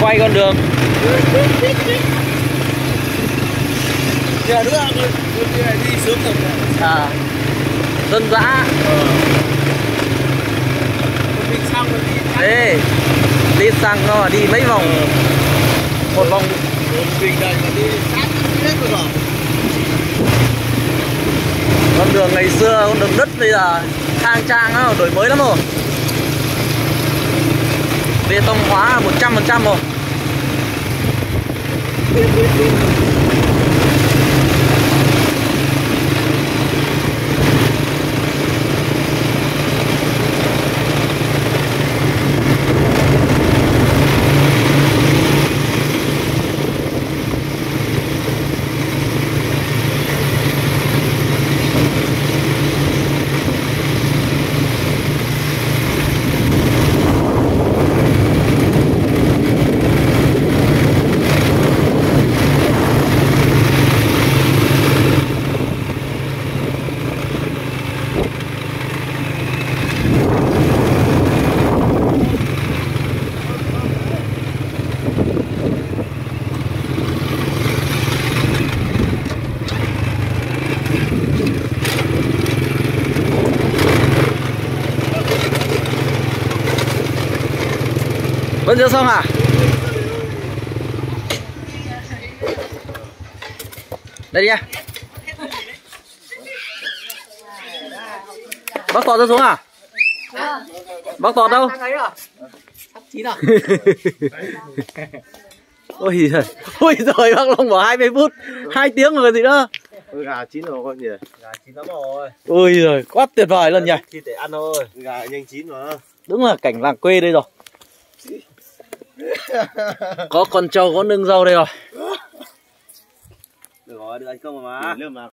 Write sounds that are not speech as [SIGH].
quay con đường. Giờ nữa như này đi sớm rồi à, dân dã. Mình rồi đi Ê, đi xăng nó đi mấy vòng? Một vòng. Mình đây mà đi sát hết rồi rồi con đường ngày xưa con đường đất bây giờ khang trang nó đổi mới lắm rồi bê tông hóa 100% rồi. Vẫn chưa xong à? Đây đi nha. Bác tọt ra xuống à? Bác tọt đâu? Chín [LAUGHS] à ôi giời ôi giời bác long bảo 20 phút hai tiếng rồi gì nữa. Ôi, gà chín rồi con nhỉ gà chín lắm rồi. Ôi giời quá tuyệt vời luôn nhỉ. Thịt để ăn thôi. Gà nhanh chín mà. Đúng là cảnh làng quê đây rồi có con trâu có nương rau đây rồi. Được rồi được anh không mà. Mà mà